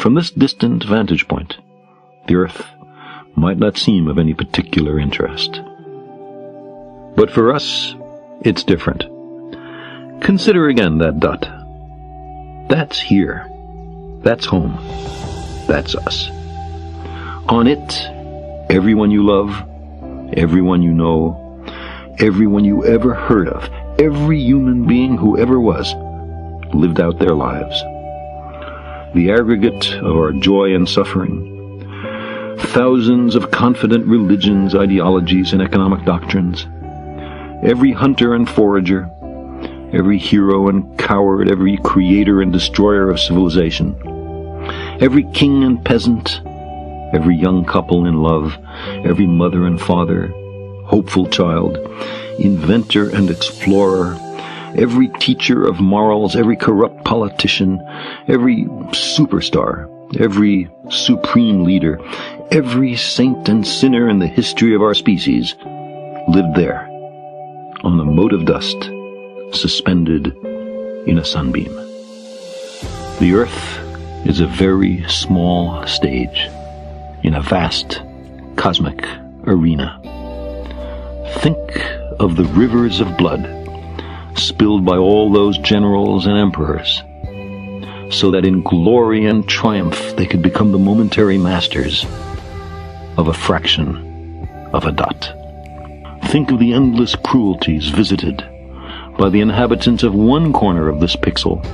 From this distant vantage point, the Earth might not seem of any particular interest. But for us, it's different. Consider again that dot. That's here. That's home. That's us. On it, everyone you love, everyone you know, everyone you ever heard of, every human being who ever was, lived out their lives. The aggregate of our joy and suffering, thousands of confident religions, ideologies, and economic doctrines, every hunter and forager, every hero and coward, every creator and destroyer of civilization, every king and peasant, every young couple in love, every mother and father, hopeful child, inventor and explorer, every teacher of morals, every corrupt politician, every superstar, every supreme leader, every saint and sinner in the history of our species lived there, on the mote of dust, suspended in a sunbeam. The earth is a very small stage in a vast cosmic arena. Think of the rivers of blood spilled by all those generals and emperors, so that in glory and triumph they could become the momentary masters of a fraction of a dot. Think of the endless cruelties visited by the inhabitants of one corner of this pixel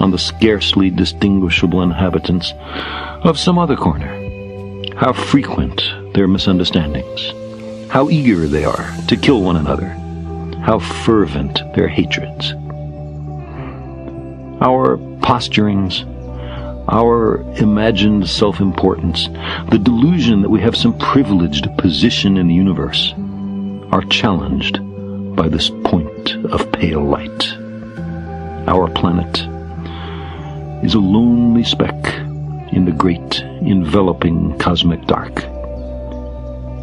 on the scarcely distinguishable inhabitants of some other corner. How frequent their misunderstandings, how eager they are to kill one another, how fervent their hatreds. Our posturings, our imagined self-importance, the delusion that we have some privileged position in the universe, are challenged by this point of pale light. Our planet is a lonely speck in the great enveloping cosmic dark.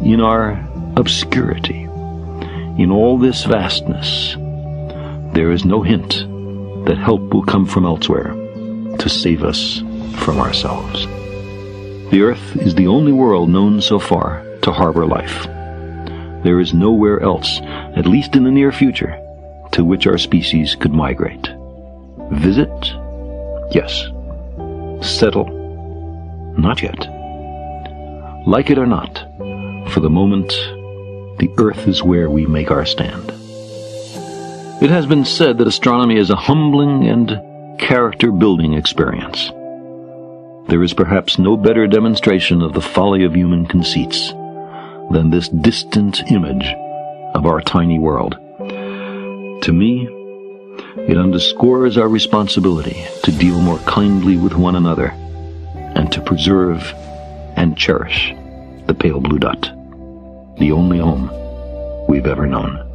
In our obscurity, in all this vastness, there is no hint that help will come from elsewhere to save us from ourselves. The Earth is the only world known so far to harbor life. There is nowhere else, at least in the near future, to which our species could migrate. Visit? Yes. Settle? Not yet. Like it or not, for the moment, the Earth is where we make our stand. It has been said that astronomy is a humbling and character-building experience. There is perhaps no better demonstration of the folly of human conceits than this distant image of our tiny world. To me, it underscores our responsibility to deal more kindly with one another and to preserve and cherish the pale blue dot, the only home we've ever known.